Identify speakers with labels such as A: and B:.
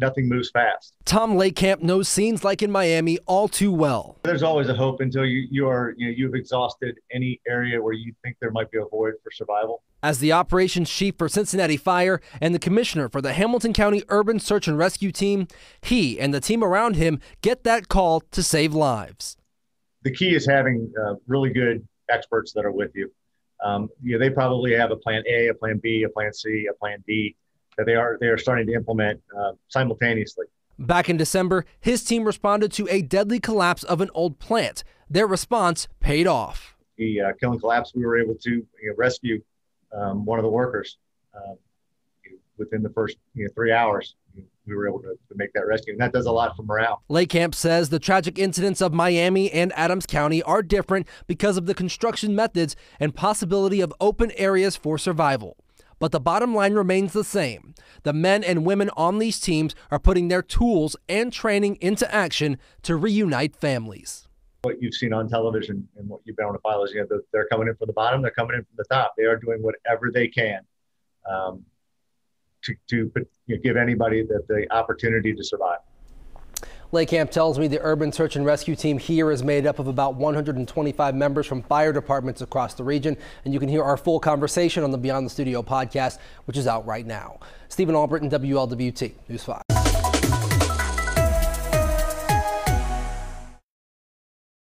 A: nothing moves fast.
B: Tom Lakamp knows scenes like in Miami all too well.
A: There's always a hope until you, you are you know you've exhausted any area where you think there might be a void for survival.
B: As the operations chief for Cincinnati Fire and the commissioner for the Hamilton County Urban Search and Rescue Team, he and the team around him get that call to save lives.
A: The key is having uh, really good experts that are with you. Um, you know, they probably have a plan A, a plan B, a plan C, a plan D that they are they are starting to implement uh, simultaneously.
B: Back in December, his team responded to a deadly collapse of an old plant. Their response paid off.
A: The uh, Killen collapse, we were able to you know, rescue um, one of the workers uh, within the first you know, three hours. We were able to, to, make that rescue, and that does a lot for morale.
B: Lakamp says the tragic incidents of Miami and Adams County are different because of the construction methods and possibility of open areas for survival. But the bottom line remains the same. The men and women on these teams are putting their tools and training into action to reunite families
A: what you've seen on television and what you've been on the file is, you know, they're coming in from the bottom, they're coming in from the top. They are doing whatever they can um, to, to you know, give anybody the, the opportunity to survive.
B: Lakamp tells me the urban search and rescue team here is made up of about 125 members from fire departments across the region. And you can hear our full conversation on the Beyond the Studio podcast, which is out right now. Stephen Albritton, WLWT News 5.